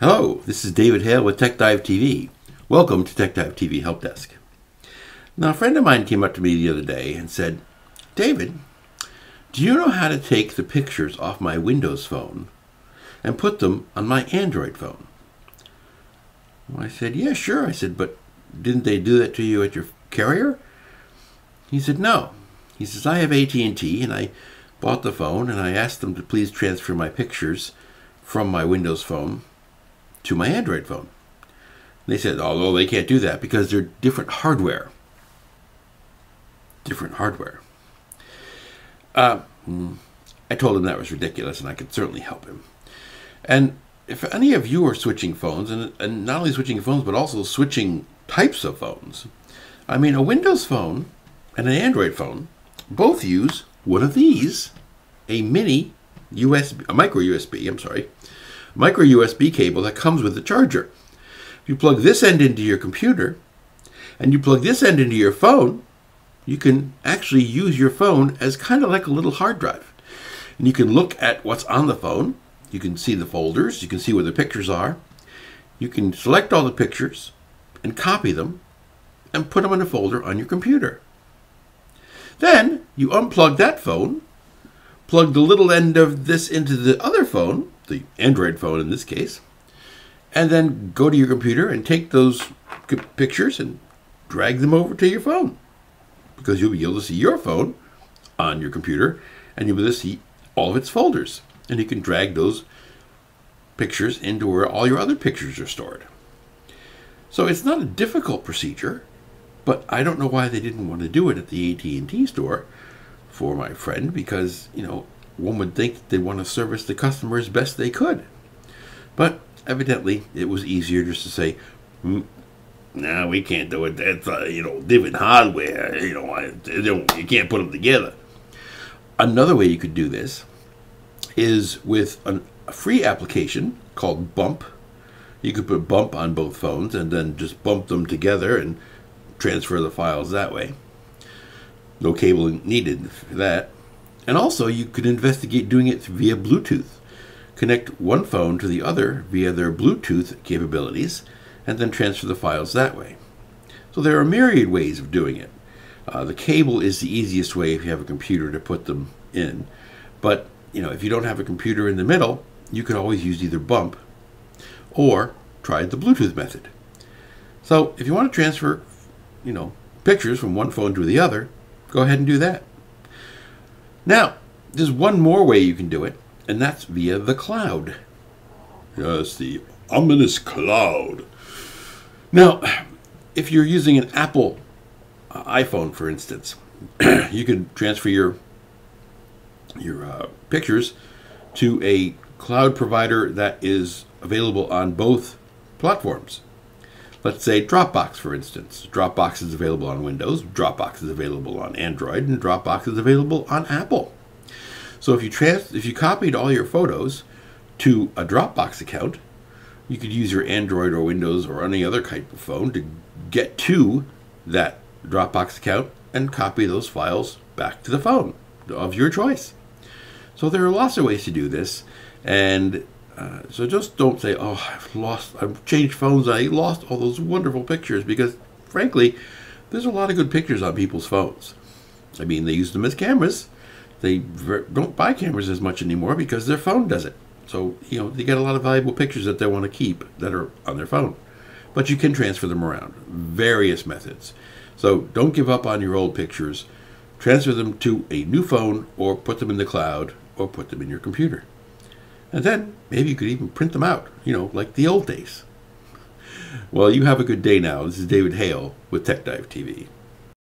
Hello, this is David Hale with Tech Dive TV. Welcome to Tech Dive TV Help Desk. Now, a friend of mine came up to me the other day and said, David, do you know how to take the pictures off my Windows phone and put them on my Android phone? Well, I said, yeah, sure. I said, but didn't they do that to you at your carrier? He said, no. He says, I have AT&T and I bought the phone and I asked them to please transfer my pictures from my Windows phone to my Android phone. They said, although they can't do that because they're different hardware. Different hardware. Uh, I told him that was ridiculous and I could certainly help him. And if any of you are switching phones, and, and not only switching phones, but also switching types of phones, I mean, a Windows phone and an Android phone both use one of these a mini USB, a micro USB, I'm sorry, micro USB cable that comes with the charger. If you plug this end into your computer and you plug this end into your phone, you can actually use your phone as kind of like a little hard drive. And you can look at what's on the phone. You can see the folders. You can see where the pictures are. You can select all the pictures and copy them and put them in a folder on your computer. Then you unplug that phone, plug the little end of this into the other phone, the Android phone in this case, and then go to your computer and take those pictures and drag them over to your phone because you'll be able to see your phone on your computer and you'll be able to see all of its folders. And you can drag those pictures into where all your other pictures are stored. So it's not a difficult procedure, but I don't know why they didn't want to do it at the AT&T store for my friend because, you know, one would think they want to service the customer as best they could. But evidently, it was easier just to say, no, we can't do it. That's uh, you know different hardware. You know, I, you can't put them together. Another way you could do this is with an, a free application called Bump. You could put Bump on both phones and then just bump them together and transfer the files that way. No cabling needed for that. And also, you could investigate doing it via Bluetooth. Connect one phone to the other via their Bluetooth capabilities and then transfer the files that way. So there are myriad ways of doing it. Uh, the cable is the easiest way if you have a computer to put them in. But you know, if you don't have a computer in the middle, you can always use either bump or try the Bluetooth method. So if you want to transfer, you know, pictures from one phone to the other, go ahead and do that. Now, there's one more way you can do it, and that's via the cloud. Yes, the ominous cloud. Now, if you're using an Apple uh, iPhone, for instance, you can transfer your your uh, pictures to a cloud provider that is available on both platforms. Let's say Dropbox, for instance. Dropbox is available on Windows, Dropbox is available on Android, and Dropbox is available on Apple. So if you trans- if you copied all your photos to a Dropbox account, you could use your Android or Windows or any other type of phone to get to that Dropbox account and copy those files back to the phone of your choice. So there are lots of ways to do this, and uh, so just don't say, "Oh, I've lost, I've changed phones, I lost all those wonderful pictures," because frankly, there's a lot of good pictures on people's phones. I mean, they use them as cameras. They don't buy cameras as much anymore because their phone does it. So, you know, they get a lot of valuable pictures that they want to keep that are on their phone. But you can transfer them around. Various methods. So don't give up on your old pictures. Transfer them to a new phone or put them in the cloud or put them in your computer. And then maybe you could even print them out, you know, like the old days. Well, you have a good day now. This is David Hale with Tech Dive TV.